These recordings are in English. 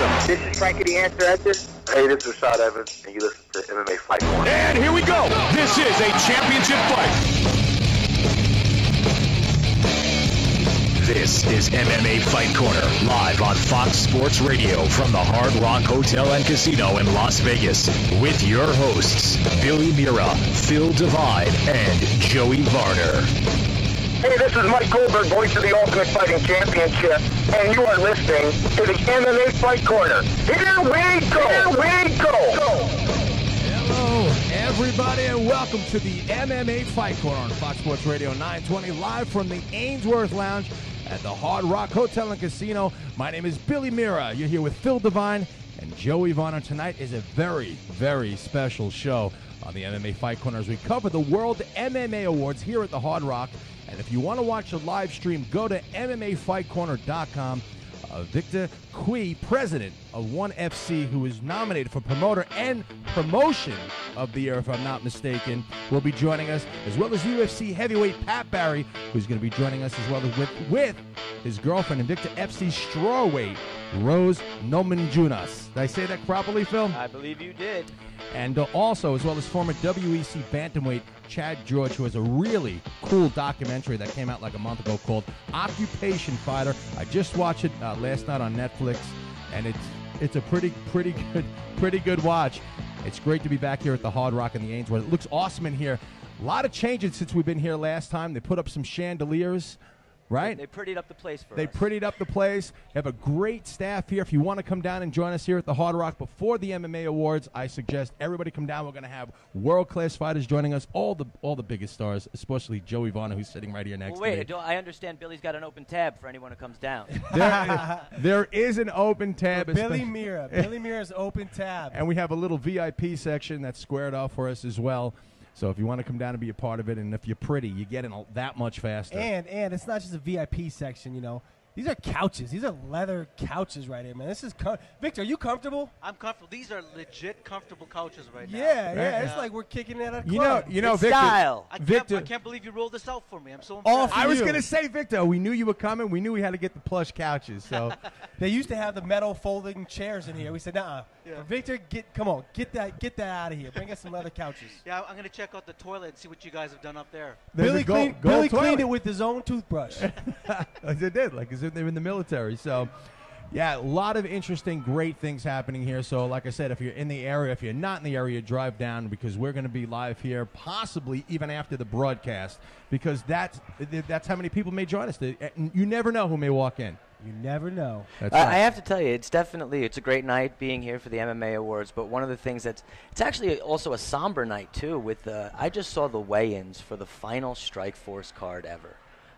awesome. This is Frankie the Answer Edgar. Hey, this is Rashad Evans, and you listen to MMA Fight Corner. And here we go. This is a championship fight. This is MMA Fight Corner, live on Fox Sports Radio from the Hard Rock Hotel and Casino in Las Vegas, with your hosts, Billy Mira, Phil Devine, and Joey Varner. Hey, this is Mike Goldberg, voice of the Ultimate Fighting Championship, and you are listening to the MMA Fight Corner. Here we go! Here we go! Hello, everybody, and welcome to the MMA Fight Corner on Fox Sports Radio 920, live from the Ainsworth Lounge at the Hard Rock Hotel and Casino. My name is Billy Mira. You're here with Phil Devine and Joey Varner. Tonight is a very, very special show on the MMA Fight Corner as we cover the World MMA Awards here at the Hard Rock. And if you want to watch the live stream, go to MMAFightCorner.com. Uh, Victor Cui, president of ONE FC, who is nominated for promoter and promotion of the year, if I'm not mistaken, will be joining us, as well as UFC heavyweight Pat Barry, who's going to be joining us as well as with, with his girlfriend and Invicta FC strawweight, Rose Namajunas. Did I say that properly, Phil? I believe you did. And uh, also, as well as former WEC bantamweight Chad George, who has a really cool documentary that came out like a month ago called Occupation Fighter. I just watched it uh, last night on Netflix, and it's it's a pretty pretty good pretty good watch. It's great to be back here at the Hard Rock in the Ainsworth. It looks awesome in here. A lot of changes since we've been here last time. They put up some chandeliers. Right? They prettied up the place for They us. prettied up the place. Have a great staff here. If you want to come down and join us here at the Hard Rock before the MMA Awards, I suggest everybody come down. We're going to have world class fighters joining us, all the all the biggest stars, especially Joey Vaughn, who's sitting right here next Well, wait, to me. don't, I understand Billy's got an open tab for anyone who comes down. There, there is an open tab, Billy espe- Mira. Billy Mira's open tab. and we have a little VIP section that's squared off for us as well. So if you want to come down and be a part of it, and if you're pretty, you get in that much faster. And and it's not just a VIP section, you know. These are couches. These are leather couches right here, man. This is com- Victor. Are you comfortable? I'm comfortable. These are legit comfortable couches right now. Yeah, yeah. Right. It's like we're kicking it at a you know, you know, It's Victor. style. I can't, Victor, I can't believe you rolled this out for me. I'm so All impressed. for I was you. gonna say, Victor, we knew you were coming. We knew we had to get the plush couches. So They used to have the metal folding chairs in here. We said, nah. Yeah. Victor, get come on, get that get that out of here. Bring us some leather couches. yeah, I'm gonna check out the toilet and see what you guys have done up there. there's Billy, gold, clean, gold Billy cleaned it with his own toothbrush. Like they did, like as if they were in the military. So, yeah, a lot of interesting, great things happening here. So, like I said, if you're in the area, if you're not in the area, drive down because we're going to be live here, possibly even after the broadcast, because that's that's how many people may join us. You never know who may walk in. you never know. That's I, right. I have to tell you, it's definitely it's a great night being here for the MMA awards. But one of the things that's it's actually also a somber night too. With uh, I just saw the weigh-ins for the final Strike Force card ever.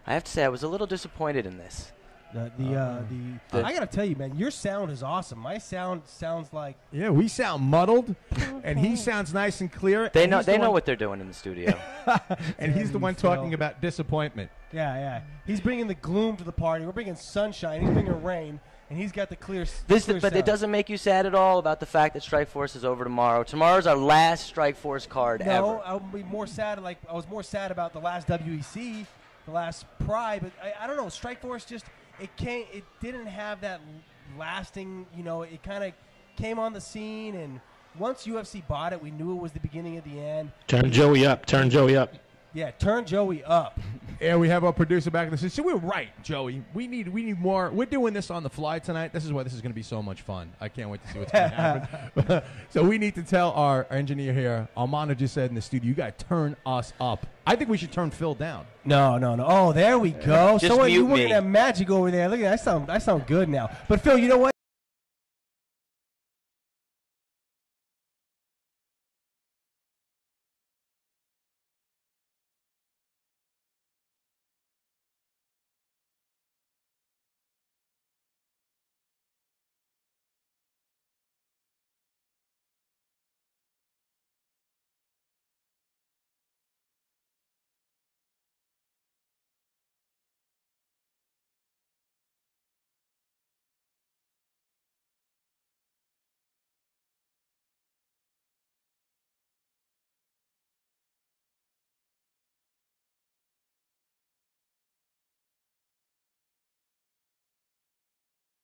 I have to say I was a little disappointed in this. The the, uh, the, The- I gotta tell you, man, your sound is awesome. My sound sounds like yeah, we sound muddled, and he sounds nice and clear. They and know he's the they know one- what they're doing in the studio. and he's the one talking about disappointment. Yeah, yeah. He's bringing the gloom to the party. We're bringing sunshine. He's bringing rain, and he's got the clear. s- This, clear but it sound. doesn't make you sad at all about the fact that Strike Force is over tomorrow. Tomorrow's our last Strike Force card No, ever. I would be more sad. Like I was more sad about the last WEC, the last Pride. But I, I don't know. Strike Force just it came. It didn't have that lasting. You know, it kind of came on the scene, and once UFC bought it, we knew it was the beginning of the end. Turn Joey up. Turn Joey up. Yeah, turn Joey up. And we have our producer back in the studio. So we're right, Joey. We need we need more. We're doing this on the fly tonight. This is why this is going to be so much fun. I can't wait to see what's going to happen. so we need to tell our engineer here. Armando just said in the studio, you got to turn us up. I think we should turn Phil down. No, no, no. Oh, there we go. Just so you mute working me. at magic over there. Look at that. I sound I sound good now. But Phil, you know what?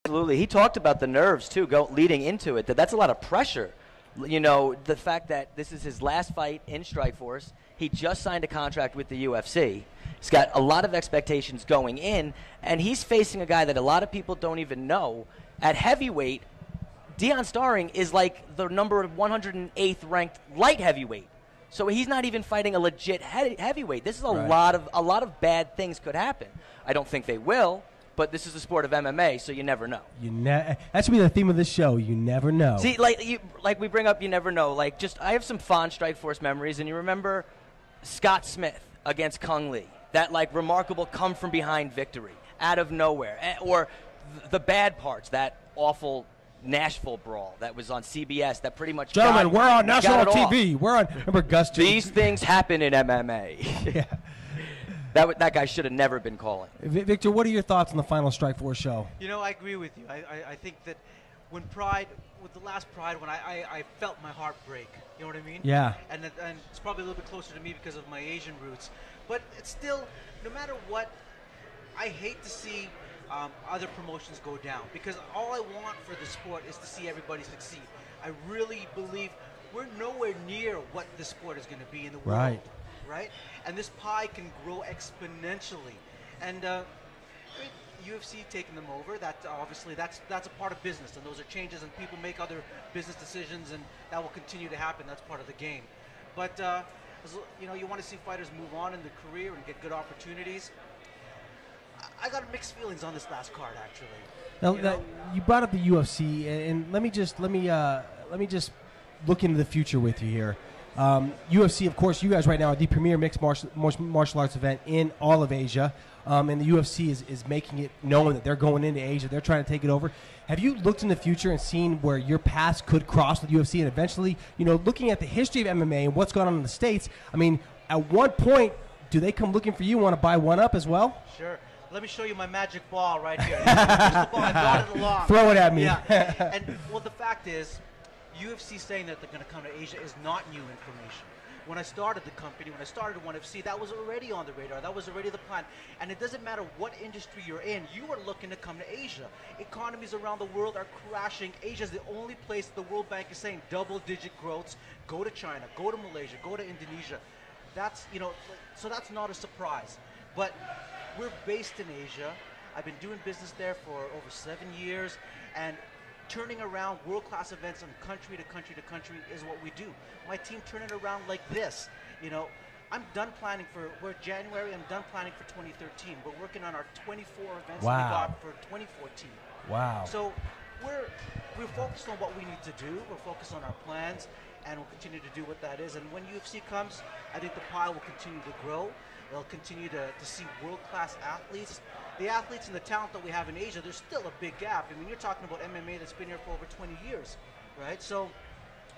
Absolutely. He talked about the nerves too, go leading into it. That that's a lot of pressure. You know, the fact that this is his last fight in Strikeforce. He just signed a contract with the UFC. He's got a lot of expectations going in, and he's facing a guy that a lot of people don't even know at heavyweight. Dion Staring is like the number 108th ranked light heavyweight. So he's not even fighting a legit he- heavyweight. This is a Right. lot of a lot of bad things could happen. I don't think they will, but this is the sport of MMA, so you never know. You ne- that should be the theme of this show. You never know. See, like you, like we bring up, you never know. Like, just I have some fond Strike Force memories, and you remember Scott Smith against Cung Le, that like remarkable come from behind victory out of nowhere, Eh, or the bad parts, that awful Nashville brawl that was on CBS, that pretty much Gentlemen, got- we're on national. TV. We're on. Remember Gus? These things happen in MMA. yeah. That w- that guy should have never been calling. Victor, what are your thoughts on the final Strike Force show? You know, I agree with you. I, I, I think that when Pride, with the last Pride, when I, I, I felt my heart break. You know what I mean? Yeah. And, and it's probably a little bit closer to me because of my Asian roots. But it's still, no matter what, I hate to see um, other promotions go down because all I want for the sport is to see everybody succeed. I really believe we're nowhere near what the sport is going to be in the world Right. Right? And this pie can grow exponentially. And uh, UFC taking them over, that obviously that's that's a part of business, and those are changes, and people make other business decisions, and that will continue to happen. That's part of the game. But uh, you know, you want to see fighters move on in their career and get good opportunities. I- got mixed feelings on this last card, actually. Now, You know? you brought up the UFC, and, and let me just let me uh, let me just look into the future with you here. Um, UFC, of course, you guys right now are the premier mixed martial, martial martial arts event in all of Asia, um, and the UFC is, is making it known that they're going into Asia. They're trying to take it over. Have you looked in the future and seen where your paths could cross with UFC, and eventually, you know, looking at the history of MMA and what's gone on in the states? I mean, at one point, do they come looking for you? Want to buy one up as well? Sure. Let me show you my magic ball right here. Ball, I brought it along. Throw it at me. Yeah. and well, the fact is, UFC saying that they're going to come to Asia is not new information. When I started the company, when I started ONE FC, that was already on the radar. That was already the plan. And it doesn't matter what industry you're in, you are looking to come to Asia. Economies around the world are crashing. Asia is the only place the World Bank is saying double-digit growths. Go to China, go to Malaysia, go to Indonesia. That's you know, so that's not a surprise. But we're based in Asia. I've been doing business there for over seven years, and turning around world-class events from country to country to country is what we do. My team turn it around like this. You know, I'm done planning for. We're January. I'm done planning for 2013. We're working on our 24 events Wow. we got for 2014. Wow. So we're we're focused on what we need to do. We're focused on our plans, and we'll continue to do what that is. And when UFC comes, I think the pie will continue to grow. They'll continue to, to see world-class athletes. The athletes and the talent that we have in Asia, there's still a big gap. I mean, you're talking about MMA that's been here for over 20 years, right? So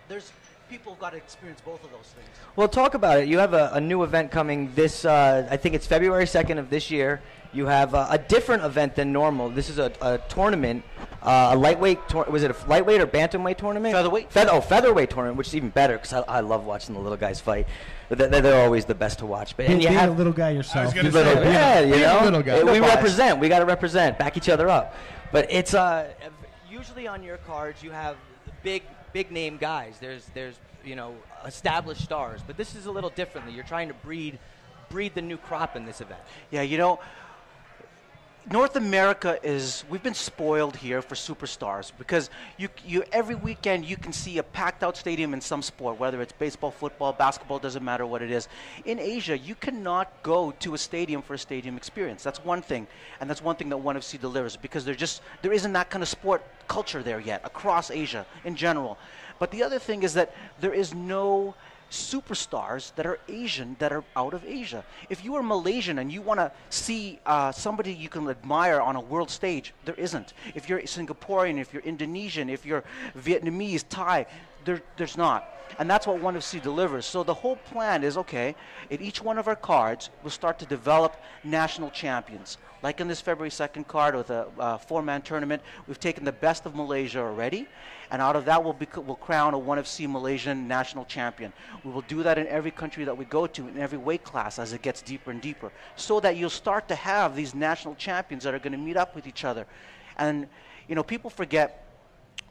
there's people have got to experience both of those things. Well, talk about it. You have a, a new event coming this, uh, I think it's February 2nd of this year. You have uh, a different event than normal. This is a, a tournament, uh, a lightweight, tour- was it a lightweight or bantamweight tournament? Featherweight. Feather, oh, featherweight tournament, which is even better because I, I love watching the little guys fight. They're, they're always the best to watch. But and Being, you being have a little guy yourself. gonna you little, say, yeah, you being a know, little guy. We represent. We got to represent. Back each other up. But it's uh, usually on your cards you have the big, big name guys. There's, there's, you know, established stars. But this is a little differently. You're trying to breed, breed the new crop in this event. Yeah, you know, North America is we've been spoiled here for superstars because you you every weekend you can see a packed out stadium in some sport whether it's baseball, football, basketball doesn't matter what it is. In Asia, you cannot go to a stadium for a stadium experience. That's one thing, and that's one thing that ONE FC delivers because there just there isn't that kind of sport culture there yet across Asia in general. But the other thing is that there is no superstars that are Asian that are out of Asia. If you are Malaysian and you want to see uh, somebody you can admire on a world stage, there isn't. If you're Singaporean, if you're Indonesian, if you're Vietnamese, Thai, there, there's not. And that's what ONE FC delivers. So the whole plan is okay, at each one of our cards, we'll start to develop national champions. Like in this February 2nd card with a uh, four man tournament, we've taken the best of Malaysia already. And out of that, we'll, we'll crown a ONE FC Malaysian national champion. We will do that in every country that we go to, in every weight class as it gets deeper and deeper, so that you'll start to have these national champions that are going to meet up with each other. And you know, people forget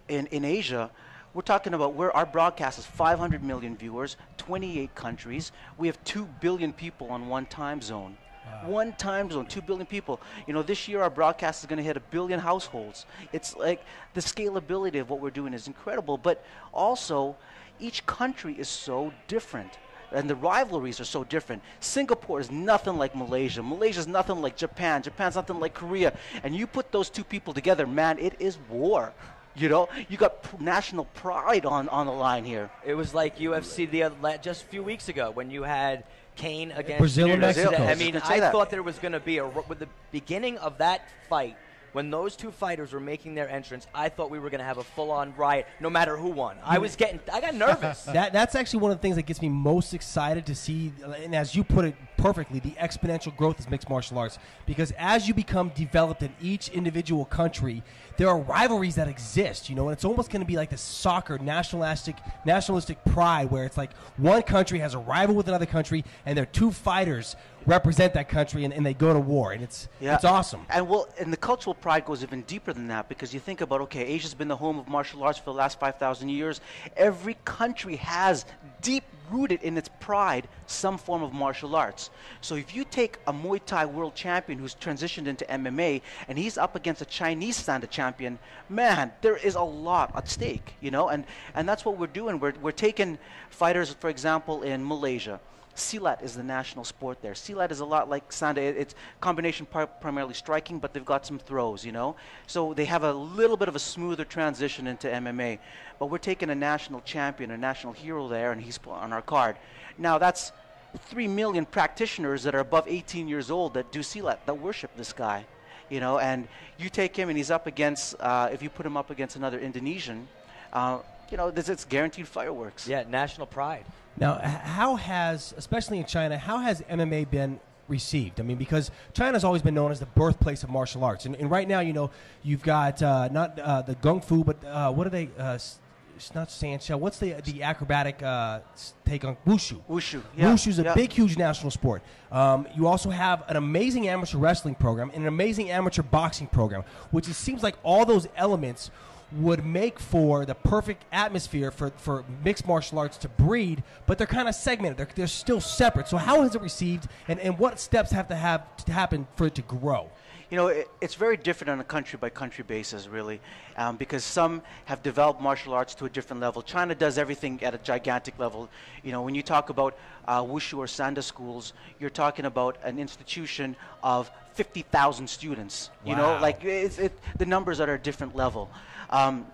in, in Asia, we're talking about where our broadcast is 500 million viewers, 28 countries. We have 2 billion people on one time zone. One time zone, 2 billion people. You know, this year our broadcast is going to hit a billion households. It's like the scalability of what we're doing is incredible, but also each country is so different and the rivalries are so different. Singapore is nothing like Malaysia. Malaysia is nothing like Japan. Japan's nothing like Korea. And you put those two people together, man, it is war. You know, you got national pride on, on the line here. It was like UFC the other, just a few weeks ago when you had Cain against Brazil and Mexico. I I mean, I thought there was going to be a r- with the beginning of that fight. When those two fighters were making their entrance, I thought we were going to have a full-on riot, no matter who won. I was getting, I got nervous. That that's actually one of the things that gets me most excited to see, and as you put it perfectly, the exponential growth of mixed martial arts. Because as you become developed in each individual country, there are rivalries that exist. You know, and it's almost going to be like the soccer nationalistic nationalistic pride, where it's like one country has a rival with another country, and their two fighters represent that country, and, and they go to war, and it's it's awesome. And well, and the cultural pride goes even deeper than that because you think about okay, Asia's been the home of martial arts for the last five thousand years. Every country has deep rooted in its pride some form of martial arts. So if you take a Muay Thai world champion who's transitioned into MMA and he's up against a Chinese Sanda champion, man, there is a lot at stake, you know, and and that's what we're doing. We're we're taking fighters, for example, in Malaysia. Silat is the national sport there. Silat is a lot like Sanda. It- It's combination par- primarily striking, but they've got some throws, you know. So they have a little bit of a smoother transition into MMA. But we're taking a national champion, a national hero there, and he's on our card. Now that's three million practitioners that are above 18 years old that do Silat, that worship this guy, you know. And you take him, and he's up against. Uh, if you put him up against another Indonesian, uh, you know, this it's guaranteed fireworks. yeah, national pride. Now, how has, especially in China, how has MMA been received? I mean, because China's always been known as the birthplace of martial arts, and, and right now, you know, you've got uh, not uh, the gung fu, but uh, what are they? Uh, it's not Sancha. What's the the acrobatic uh, take on wushu? Wushu, yeah, Wushu is a yeah. big, huge national sport. Um, you also have an amazing amateur wrestling program and an amazing amateur boxing program, which it seems like all those elements would make for the perfect atmosphere for, for mixed martial arts to breed, but they're kind of segmented. They're, they're still separate. So how has it received, and, and what steps have to have to happen for it to grow? You know, it, it's very different on a country by country basis, really, um, because some have developed martial arts to a different level. China does everything at a gigantic level. You know, when you talk about uh, wushu or sanda schools, you're talking about an institution of 50,000 students. You know, like it's, it, the numbers are at a different level. Um,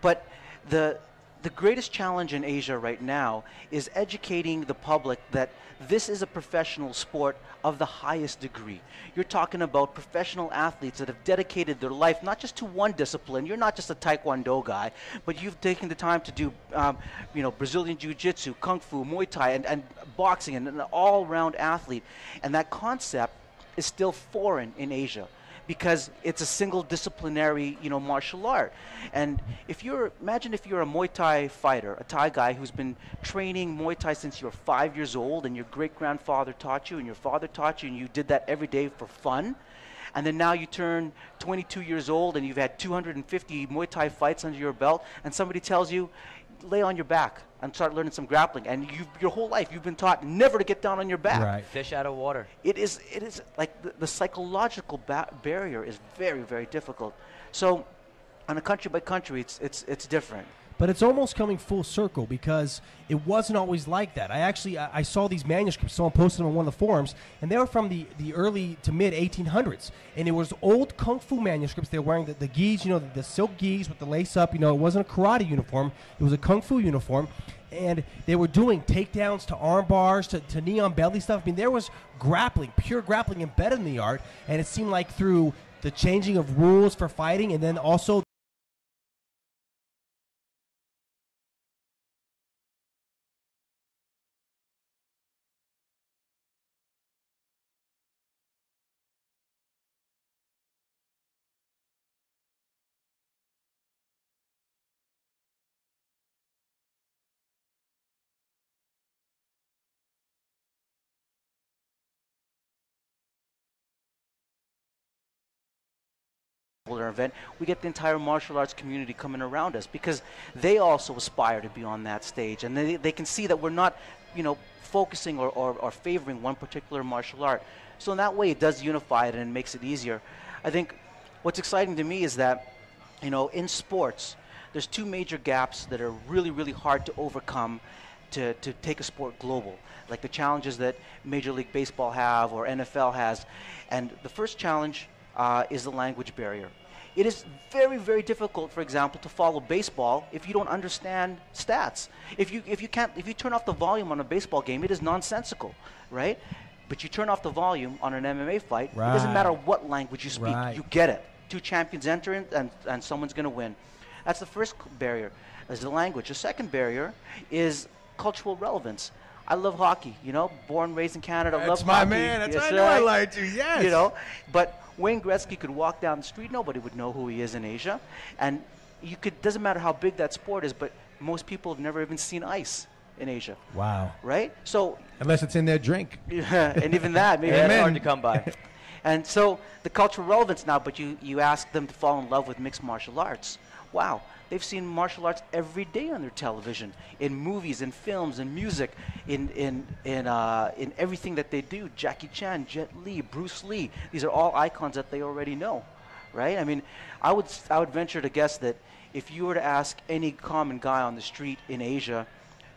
but the the greatest challenge in Asia right now is educating the public that this is a professional sport of the highest degree. You're talking about professional athletes that have dedicated their life not just to one discipline. You're not just a taekwondo guy, but you've taken the time to do, um, you know, Brazilian jiu-jitsu, kung fu, Muay Thai, and, and boxing, and an all-round athlete. And that concept is still foreign in Asia because it's a single disciplinary, you know, martial art. And if you're, imagine if you're a Muay Thai fighter, a Thai guy who's been training Muay Thai since you were five years old, and your great grandfather taught you, and your father taught you, and you did that every day for fun. And then now you turn 22 years old and you've had 250 Muay Thai fights under your belt, and somebody tells you, lay on your back and start learning some grappling. And you've, your whole life you've been taught never to get down on your back Right. Fish out of water. it is it is like the, the psychological ba- barrier is very very difficult so on a country by country it's it's it's different But it's almost coming full circle because it wasn't always like that. I actually I, saw these manuscripts. Someone posted them on one of the forums, and they were from the, the early to mid 1800s. And it was old kung fu manuscripts. They were wearing the, the gis, you know, the, the silk gis with the lace up. You know, it wasn't a karate uniform. It was a kung fu uniform. And they were doing takedowns to arm bars to, to knee on belly stuff. I mean, there was grappling, pure grappling embedded in the art. And it seemed like through the changing of rules for fighting, and then also event, we get the entire martial arts community coming around us because they also aspire to be on that stage and they, they can see that we're not, you know, focusing or, or, or favoring one particular martial art. So in that way, it does unify it and it makes it easier. I think what's exciting to me is that, you know, in sports, there's two major gaps that are really, really hard to overcome to, to take a sport global, like the challenges that Major League Baseball have or NFL has. And the first challenge uh, is the language barrier. It is very, very difficult, for example, to follow baseball if you don't understand stats. If you, if you can't, if you turn off the volume on a baseball game, it is nonsensical, right? But you turn off the volume on an MMA fight, it doesn't matter what language you speak, Right. you get it. Two champions enter in, and, and someone's going to win. That's the first barrier, is the language. The second barrier is cultural relevance. I love hockey, you know, born, raised in Canada, That's love my hockey. man. That's Yes, I knew I liked you. Yes. You know, but Wayne Gretzky could walk down the street, nobody would know who he is in Asia, and you could doesn't matter how big that sport is, but most people have never even seen ice in Asia, Wow. right? So, Unless it's in their drink. and even that, maybe Yeah, that's it's hard to come by. and so the cultural relevance now, but you, you ask them to fall in love with mixed martial arts. Wow, they've seen martial arts every day on their television, in movies, in films, in music, in, in, in, uh, in everything that they do. Jackie Chan, Jet Li, Bruce Lee, these are all icons that they already know, right? I mean, I would, I would venture to guess that if you were to ask any common guy on the street in Asia,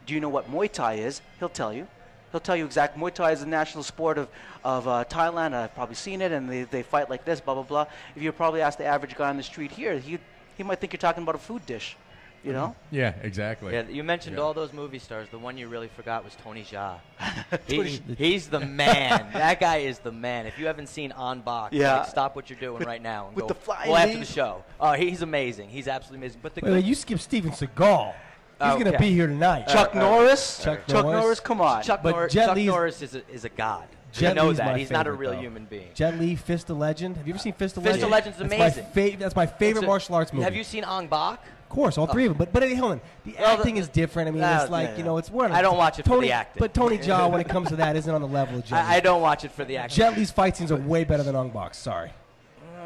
do you know what Muay Thai is? He'll tell you. He'll tell you exact. Muay Thai is the national sport of, of uh, Thailand. I've probably seen it, and they, they fight like this, blah, blah, blah. If you probably ask the average guy on the street here, he, he might think you're talking about a food dish, you know? Yeah, exactly. Yeah, you mentioned Yeah. all those movie stars. The one you really forgot was Tony Jaa. Tony he, he's the man. that guy is the man. If you haven't seen Ong Bak, Yeah. like, stop what you're doing right now and with go. the flying well, after the show. Oh, he's amazing. He's absolutely amazing. But the Wait, good, you skipped Steven Seagal. He's oh, Okay. going to be here tonight. Chuck uh, uh, Norris? Chuck Chuck Norris. Norris, come on. Chuck, But Nor- Jet Chuck Li's- Norris is a, is a god. Jet know Li's that. He's not a real though. human being. Jet Li, Fist of Legend. Have you ever seen Fist of Legend? Fist of Legend? Legend's that's amazing. My fav- that's my favorite a- martial arts movie. Have you seen Ong Bak? Of course, all three of them. But but hey, hold on. The Well, the- acting is different. I mean, Uh, it's like yeah, you know, it's one. I don't watch it for the acting. But Tony Jaa, when it comes to that, isn't on the level of Jet I, I don't watch it for the action. Jet Li's fight scenes are way better than Ong Bak's. Sorry.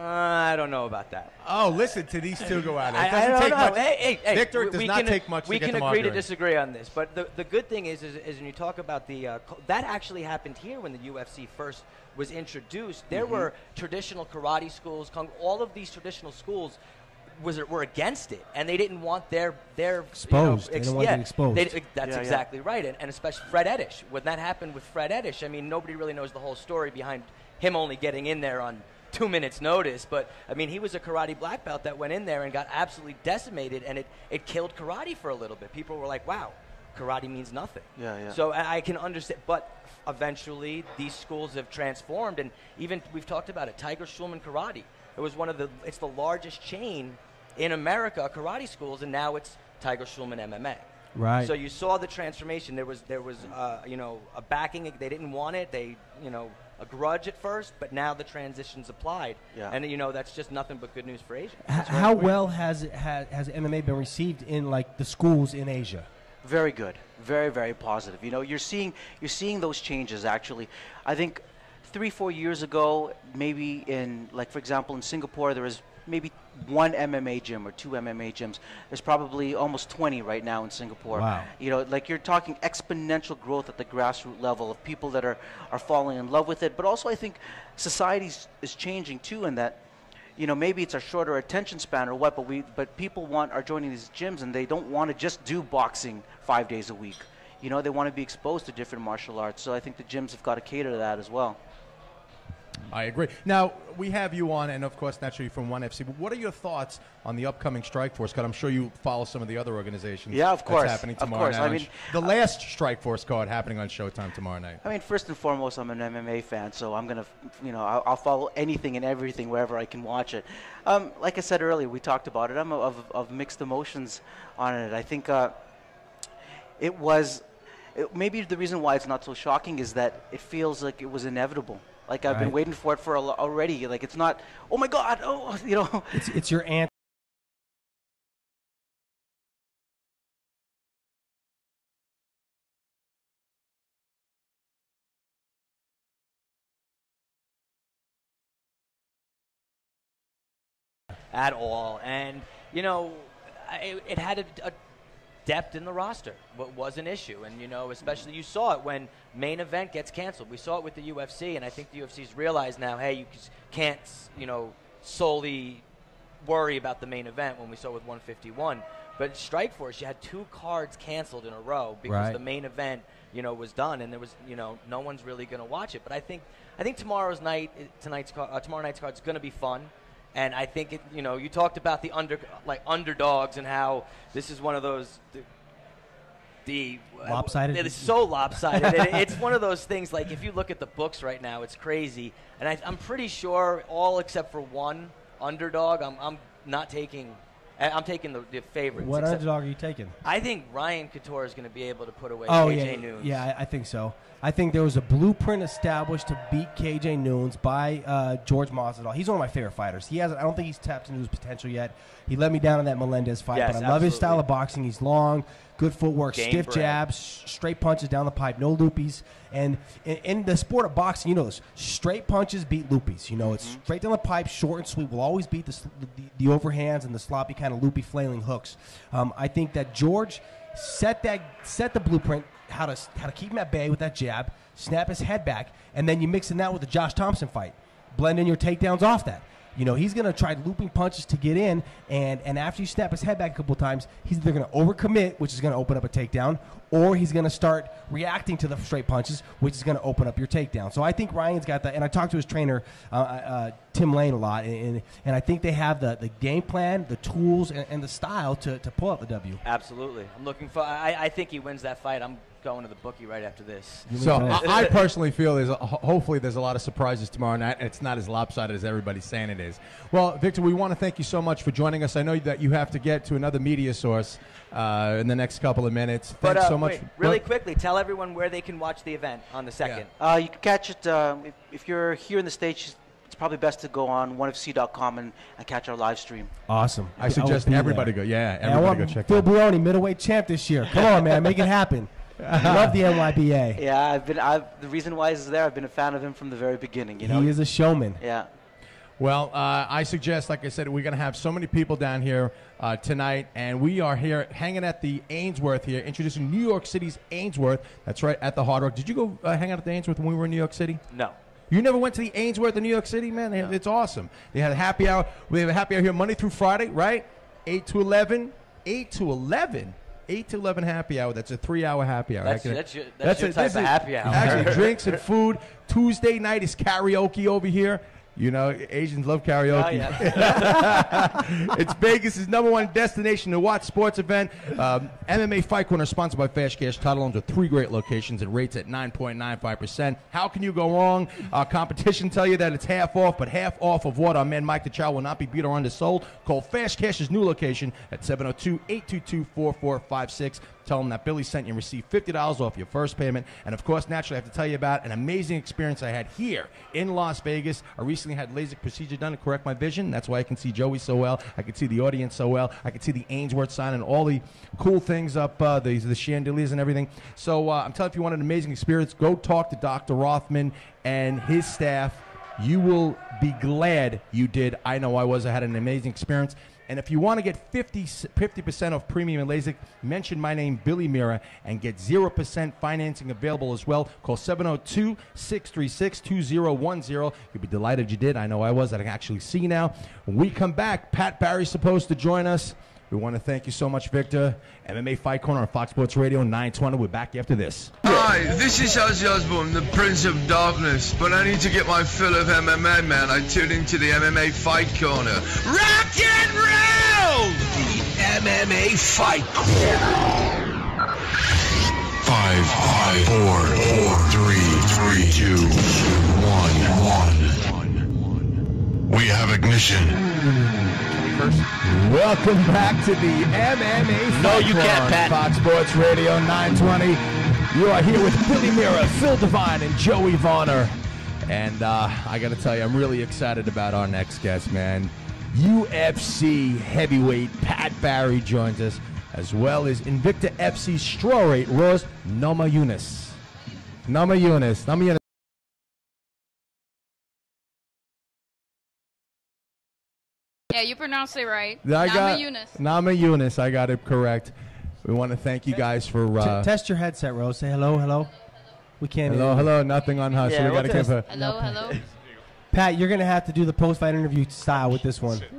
Uh, I don't know about that. Oh, listen to these two go at it. It I, I doesn't don't take know. much. Hey, hey, hey, Victor, we, it does not can, take much We to get can them agree to disagree on this, but the, the good thing is, is, is when you talk about the uh, that actually happened here when the UFC first was introduced. There Mm-hmm. were traditional karate schools, kung, all of these traditional schools. Was, were against it, and they didn't want their their Exposed. You They didn't want to yeah, exposed. they- that's Yeah, yeah. exactly right, and, and especially Fred Ettish. When that happened with Fred Ettish, I mean, nobody really knows the whole story behind him only getting in there on two minutes' notice. But I mean, he was a karate black belt that went in there and got absolutely decimated, and it, it killed karate for a little bit. People were like, "Wow, karate means nothing." Yeah, yeah. So I, I can understand, but eventually these schools have transformed, and even we've talked about it. Tiger Schulman Karate. It was one of the. It's the largest chain in America, karate schools, and now it's Tiger Schulman MMA. Right. So you saw the transformation. There was there was uh, you know a backing. They didn't want it. They you know a grudge at first, but now the transition's applied. Yeah. And you know that's just nothing but good news for Asia. H- how well has it has, has MMA been received in like the schools in Asia? Very good. Very, very positive. You know, you're seeing you're seeing those changes actually. I think three, four years ago, maybe in like for example in Singapore there was maybe one MMA gym or two MMA gyms. There's probably almost 20 right now in Singapore. Wow. You know, like you're talking exponential growth at the grassroots level of people that are, are falling in love with it. But also I think society is changing too in that you know, maybe it's a shorter attention span or what, but we, but people want are joining these gyms and they don't want to just do boxing five days a week. You know, they want to be exposed to different martial arts. So I think the gyms have got to cater to that as well. I agree. Now we have you on, and of course, naturally from One FC. But what are your thoughts on the upcoming Strike Force? Because I'm sure you follow some of the other organizations. Yeah, of course, happening of tomorrow course. night. I mean- the last Strike Force card happening on Showtime tomorrow night. I mean, first and foremost, I'm an MMA fan, so I'm gonna, you know, I'll, I'll follow anything and everything wherever I can watch it. Um, like I said earlier, we talked about it. I'm of, of mixed emotions on it. I think uh, it was, it, maybe the reason why it's not so shocking is that it feels like it was inevitable. Like I've been waiting for it for a, already. Like it's not, oh my God, oh, you know. It's it's your aunt. at all. And you know, it, it had a, a depth in the roster was an issue. And you know especially you saw it when main event gets canceled. We saw it with the UFC and I think the UFC's realized now hey you can't you know solely worry about the main event when we saw with 151 but Strike Force you had two cards canceled in a row because Right. the main event you know was done and there was you know no one's really going to watch it. But I think I think tomorrow's night tonight's car, uh, tomorrow night's card is going to be fun and I think it, you know, you talked about the under like underdogs and how this is one of those the, the Lopsided? It is so lopsided. and it's one of those things. Like if you look at the books right now, it's crazy. And I, I'm pretty sure all except for one underdog, I'm, I'm not taking. I'm taking the, the favorites. What underdog are you taking? I think Ryan Couture is going to be able to put away Oh KJ yeah, Noons. yeah, I, I think so. I think there was a blueprint established to beat KJ Noons by uh, George Masvidal. He's one of my favorite fighters. He has, I don't think he's tapped into his potential yet. He let me down in that Melendez fight, Yes, but I love his style of boxing. He's long, good footwork, Game stiff bred. jabs, straight punches down the pipe, no loopies. And in, in the sport of boxing, you know this: straight punches beat loopies. You know, it's Mm-hmm. straight down the pipe, short and sweet. Will always beat the, the, the overhands and the sloppy kind of loopy flailing hooks. Um, I think that George set that set the blueprint how to how to keep him at bay with that jab, snap his head back, and then you mix in that with the Josh Thomson fight. Blend in your takedowns off that. You know, he's going to try looping punches to get in, and, and after you snap his head back a couple times, he's either going to overcommit, which is going to open up a takedown, or he's going to start reacting to the straight punches, which is going to open up your takedown. So I think Ryan's got that, and I talked to his trainer, uh, uh, Tim Lane, a lot, and, and I think they have the, the game plan, the tools, and, and the style to, to pull out the W. Absolutely. I'm looking for. I, I think he wins that fight. I'm going to the bookie right after this. So I, I personally feel there's a, hopefully there's a lot of surprises tomorrow night, and it's not as lopsided as everybody's saying it is. Well, Victor, we want to thank you so much for joining us. I know that you have to get to another media source uh, in the next couple of minutes. But Thanks uh, so much. wait, really quickly, tell everyone where they can watch the event on the second. Uh, you can catch it uh, if, if you're here in the States. It's probably best to go on onefc.com and, and catch our live stream. Awesome. I suggest will be everybody there. go- yeah, And I everybody want go check Phil that out. Baroni, middleweight champ this year. Come on, man, make it happen. I love the NYBA. Yeah, I've been. I've, the reason why he's there, I've been a fan of him from the very beginning. You know, He is a showman. Yeah. Well, uh, I suggest, like I said, we're going to have so many people down here uh, tonight, and we are here hanging at the Ainsworth here, introducing New York City's Ainsworth. That's right, at the Hard Rock. Did you go uh, hang out at the Ainsworth when we were in New York City? No. You never went to the Ainsworth in New York City, man? They- It's awesome. They had a happy hour. We have a happy hour here Monday through Friday, right? 8 to 11. 8 to 11. 8 to 11 happy hour. That's a three hour happy hour. That's- can- that's your- that's your it. type of happy hour. Actually, drinks and food. Tuesday night is karaoke over here. You know, Asians love karaoke. Oh, it's Vegas' number one destination to watch sports event. Um, MMA Fight Corner, sponsored by Fast Cash Title Loans, with three great locations and rates at 9.95%. How can you go wrong? Our competition tell you that it's half off, but half off of what our man Mike DeChow will not be beat or undersold. Call Fast Cash's new location at 702-822-4456. Tell them that Billy sent you and receive $50 off your first payment. And of course, naturally, I have to tell you about an amazing experience I had here in Las Vegas. I recently had LASIK procedure done to correct my vision. That's why I can see Joey so well. I can see the audience so well. I can see the Ainsworth sign and all the cool things up, uh, the, the chandeliers and everything. So uh, I'm telling you, if you want an amazing experience, go talk to Dr. Rothman and his staff. You will be glad you did. I know I was. I had an amazing experience. And if you want to get 50, 50% off premium and LASIK, mention my name, Billy Mira, and get 0% financing available as well. Call 702 636 2010. You'll be delighted you did. I know I was. I can actually see now. When we come back, Pat Barry's supposed to join us. We want to thank you so much, Victor. MMA Fight Corner on Fox Sports Radio 920. We're back after this. Hi, this is Ozzy Osbourne, the Prince of Darkness, but I need to get my fill of MMA, man. I tune into the MMA Fight Corner. Rock and roll! The MMA Fight Corner. Five, five, four, four, three, three, two, one, one. We have ignition. Welcome back to the MMA No, you can't, Pat. Fox Sports Radio 920. You are here with Billy Mira, Phil Devine, and Joey Varner. And uh, I got to tell you, I'm really excited about our next guest, man. UFC heavyweight Pat Barry joins us, as well as Invicta FC strawweight Rose Namajunas. Noma Yunus. Noma Yunus. Yeah, you pronounced it right. I Nama got Yunus. Nama Yunus. I got it correct. We want to thank you guys for. T- Uh, test your headset, Rose. Say hello, hello. We can't. hello, hear you. hello. Nothing on hush. so Yeah, we got to we'll give a. test- Hello, hello. Pat, you're gonna have to do the post-fight interview style with this one. Sorry.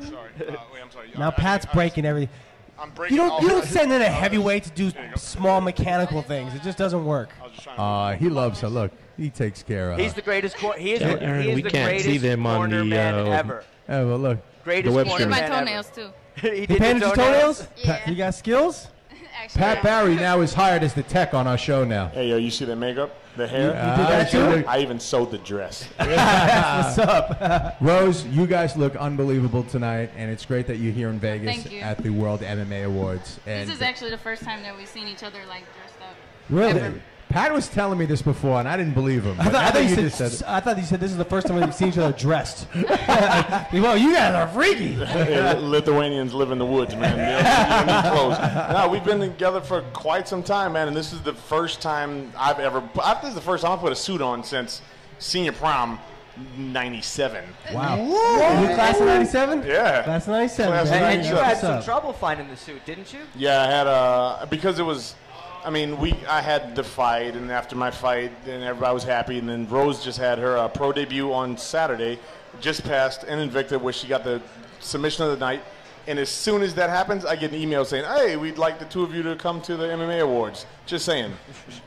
Uh, wait, I'm sorry. Now Pat's breaking everything. I'm breaking You don't. You don't send in a heavyweight to do small mechanical things. It just doesn't work. Uh, he loves her. Look, he takes care of her. He's the greatest. Cor- he is, Tell the, Aaron he is we the can't greatest see them on corner the, man uh, ever. Yeah, but look. Greatest web corner stream. My man ever. toenails too. he You painted your your toenails? Pat, you got skills? Actually, Pat yeah. Barry now is hired as the tech on our show now. Hey, yo, you see the makeup, the hair? You did that too? I even sewed the dress. What's up? Rose, you guys look unbelievable tonight, and it's great that you're here in Vegas Thank you. at the World MMA Awards. And This is actually the first time that we've seen each other like dressed up. really, Pat was telling me this before, and I didn't believe him. I thought, I thought you you said, just said it- I thought you said this is the first time we've seen each other dressed. well, you guys are freaky. Hey, Lithuanians live in the woods, man. They don't, they don't. No, we've been together for quite some time, man, and this is the first time I've ever. I, this is the first time I put a suit on since senior prom, '97. Wow. You class of 97? Yeah. Class of 97. Class of baby. And, and you had some trouble finding the suit, didn't you? Yeah, I had a because it was. I mean, we I had the fight, and after my fight, and everybody was happy. And then Rose just had her uh, pro debut on Saturday, just passed in Invicta, where she got the submission of the night. And as soon as that happens, I get an email saying, "Hey, we'd like the two of you to come to the MMA awards." Just saying,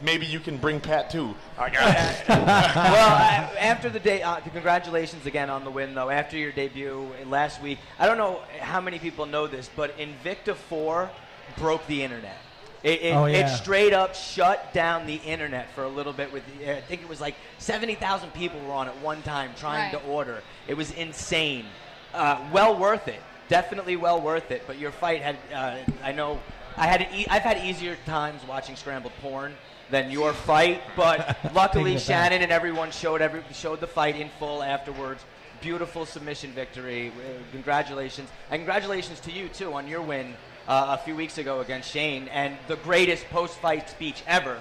maybe you can bring Pat too. I got it. well, uh, after the day, uh, congratulations again on the win, though. After your debut last week, I don't know how many people know this, but Invicta 4 broke the internet. It, it, Oh, yeah. it straight up shut down the internet for a little bit. With the, I think it was like 70,000 people were on at one time trying Right. to order. It was insane. Uh, well worth it. Definitely well worth it. But your fight had, uh, I know, I had, e- I've had easier times watching scrambled porn than your fight, but luckily Taking it. Shannon and everyone showed every showed the fight in full afterwards. Beautiful submission victory. Uh, Congratulations, and congratulations to you too on your win uh, a few weeks ago against Shane and the greatest post-fight speech ever.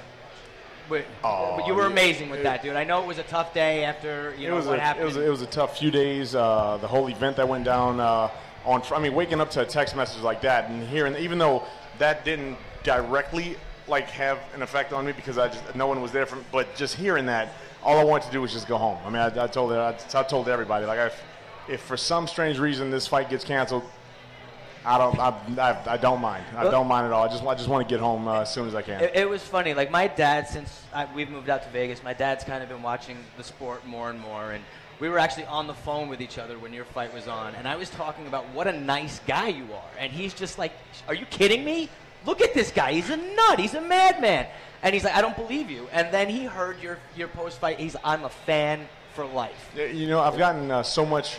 But, Oh, but you were amazing with that, dude. I know it was a tough day after you it know was what a, happened. It was, a, it was a tough few days. Uh, the whole event that went down uh, on. I mean, waking up to a text message like that and hearing, even though that didn't directly like have an effect on me because I just no one was there from. But just hearing that, all I wanted to do was just go home. I mean, I, I told it. I, I told everybody like, if, if for some strange reason this fight gets canceled. I don't. I, I, I don't mind. I don't mind at all. I just, I just want to get home uh, as soon as I can. It, it was funny. Like my dad, since I, we've moved out to Vegas, my dad's kind of been watching the sport more and more. And we were actually on the phone with each other when your fight was on, and I was talking about what a nice guy you are, and he's just like, "Are you kidding me? Look at this guy. He's a nut. He's a madman." And he's like, "I don't believe you." And then he heard your your post fight. He's, "I'm a fan for life." You know, I've gotten uh, so much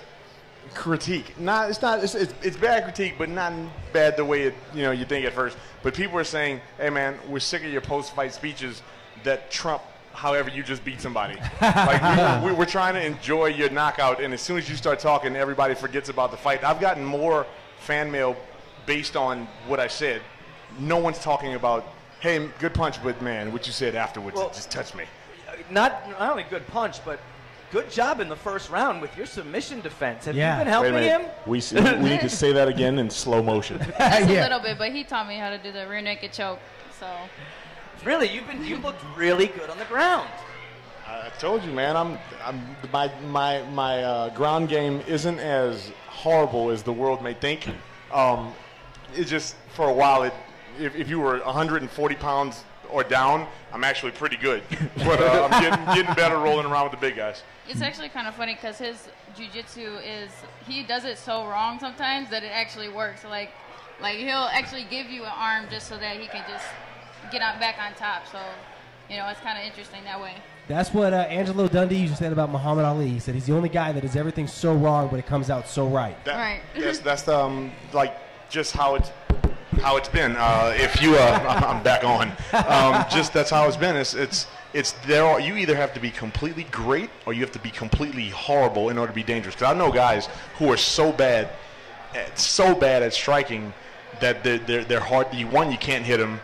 critique. Not, it's not, it's, it's, it's bad critique, but not bad the way it, you know you think at first. But people are saying, "Hey, man, we're sick of your post-fight speeches that trump." However, you just beat somebody. like we, we, we're trying to enjoy your knockout, and as soon as you start talking, everybody forgets about the fight. I've gotten more fan mail based on what I said. No one's talking about, "Hey, good punch," but man, what you said afterwards Well- just touched me. Uh, not not only good punch, but good job in the first round with your submission defense. Have Yeah. you been helping him? We, s- we need to say that again in slow motion. Just a little bit, but he taught me how to do the rear naked choke. So Really, you've been you looked really good on the ground. I told you, man. I'm, I'm my my my uh, ground game isn't as horrible as the world may think. Um, it just for a while, it if, if you were 140 pounds or down, I'm actually pretty good. But uh, I'm getting getting better rolling around with the big guys. It's actually kind of funny because his jujitsu is he does it so wrong sometimes that it actually works. Like like he'll actually give you an arm just so that he can just get on back on top. So you know it's kind of interesting that way. That's what uh, Angelo Dundee used to say about Muhammad Ali. He said he's the only guy that does everything so wrong, but it comes out so right. That, Right. That's that's um like just how it's how it's been. Uh, if you uh, I'm back on. Um, just that's how it's been. It's it's it's there. Are, you either have to be completely great or you have to be completely horrible in order to be dangerous. Because I know guys who are so bad, at, so bad at striking that they're, they're they're hard. You one you can't hit them.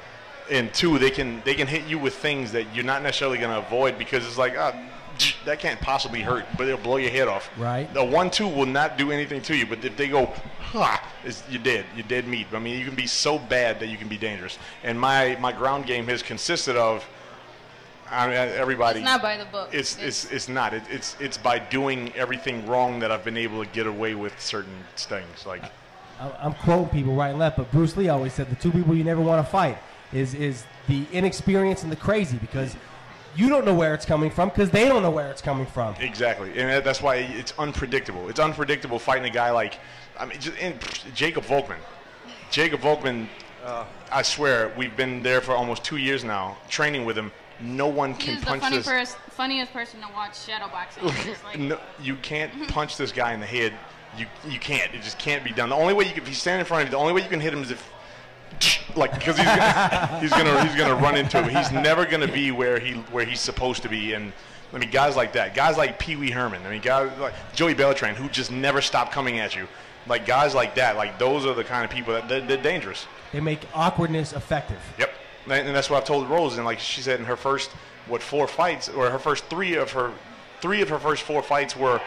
And two, they can they can hit you with things that you're not necessarily going to avoid because it's like, ah, that can't possibly hurt, but it'll blow your head off. Right. The one-two will not do anything to you, but if they go, ha, you're dead. You're dead meat. I mean, you can be so bad that you can be dangerous. And my my ground game has consisted of. I mean, everybody. It's not by the book. It's it's it's not. It, it's it's by doing everything wrong that I've been able to get away with certain things. Like I- I'm quoting people right and left, but Bruce Lee always said the two people you never want to fight is is the inexperience and the crazy because you don't know where it's coming from because they don't know where it's coming from. Exactly, and that's why it's unpredictable. It's unpredictable fighting a guy like, I mean, just, and Jacob Volkman. Jacob Volkman, uh, I swear, we've been there for almost two years now, training with him. No one can He's the punch funny this. pers- funniest person to watch shadowboxing. Like, no, you can't punch this guy in the head. You you can't. It just can't be done. The only way you can, if he's standing in front of you, the only way you can hit him is if, like, because he's gonna, he's gonna he's gonna run into it. He's never gonna be where he where he's supposed to be. And I mean, guys like that, guys like Pee Wee Herman. I mean, guys like Joey Beltran, who just never stop coming at you. Like guys like that, like those are the kind of people that they're, they're dangerous. They make awkwardness effective. Yep. And that's what I've told Rose. And like she said in her first, what, four fights, or her first three of her, three of her first four fights were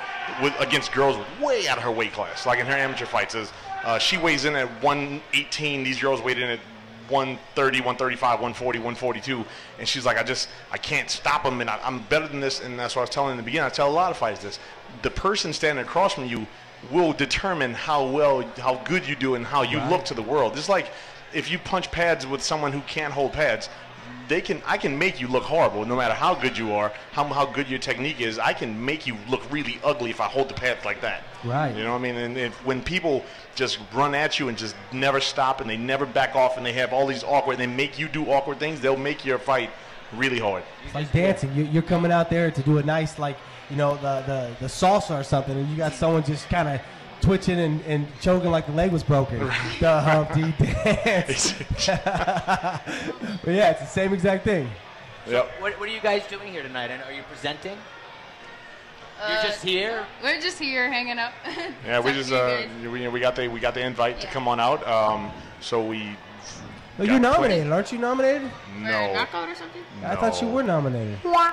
with, against girls way out of her weight class. Like in her amateur fights, is uh, she weighs in at 118. These girls weighed in at 130, 135, 140, 142. And she's like, I just, I can't stop them. And I, I'm better than this. And that's what I was telling in the beginning. I tell a lot of fighters this. The person standing across from you will determine how well, how good you do and how you Right. look to the world. It's like if you punch pads with someone who can't hold pads, they can I can make you look horrible no matter how good you are, how, how good your technique is. I can make you look really ugly if I hold the pads like that. Right. You know what I mean? And if, when people just run at you and just never stop and they never back off and they have all these awkward, they make you do awkward things, they'll make your fight really hard. It's like dancing. You, you're coming out there to do a nice, like, you know, the, the, the salsa or something, and you got someone just kind of twitching and, and choking like the leg was broken. The Humpty dance. but yeah, it's the same exact thing. Yep. What, what are you guys doing here tonight? And are you presenting? You're uh, just here. We're just here hanging up. Yeah, we just uh, we, we got the we got the invite to come on out. Um, so we. Well, you're 20 nominated, aren't you nominated? No. knockout or something? No. I thought you were nominated. No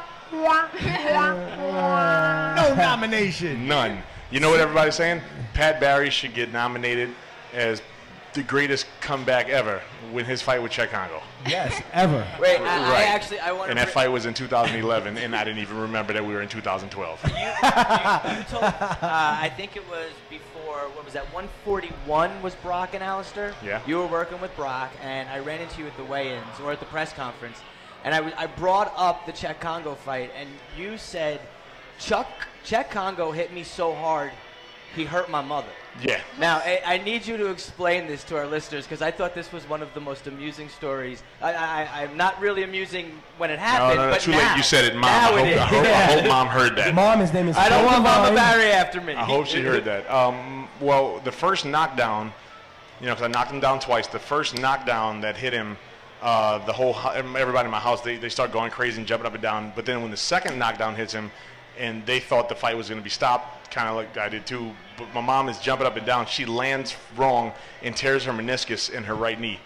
nomination. None. You know what everybody's saying? Pat Barry should get nominated as the greatest comeback ever when his fight with Cheick Kongo. Yes, ever. Wait, I, I actually I want And to. that fight was in 2011, and I didn't even remember that we were in 2012. You, you, you told, uh, I think it was before, what was that, 141 was Brock and Alistair? Yeah. You were working with Brock, and I ran into you at the weigh-ins or at the press conference, and I, w- I brought up the Cheick Kongo fight, and you said, Chuck, Cheick Kongo hit me so hard, he hurt my mother. Yeah. Now, I, I need you to explain this to our listeners because I thought this was one of the most amusing stories. I, I, I'm not really amusing when it No, happened, no, no, but too now, late. You said it, Mom. I hope, it is. I, hope, I hope Mom heard that. Mom, his name is. I don't want Mama Cody Barry after me. I hope she heard that. Um, well, the first knockdown, you know, because I knocked him down twice. The first knockdown that hit him, uh, the whole everybody in my house they, they start going crazy and jumping up and down. But then when the second knockdown hits him, and they thought the fight was going to be stopped, kind of like I did too. But my mom is jumping up and down. She lands wrong and tears her meniscus in her right knee.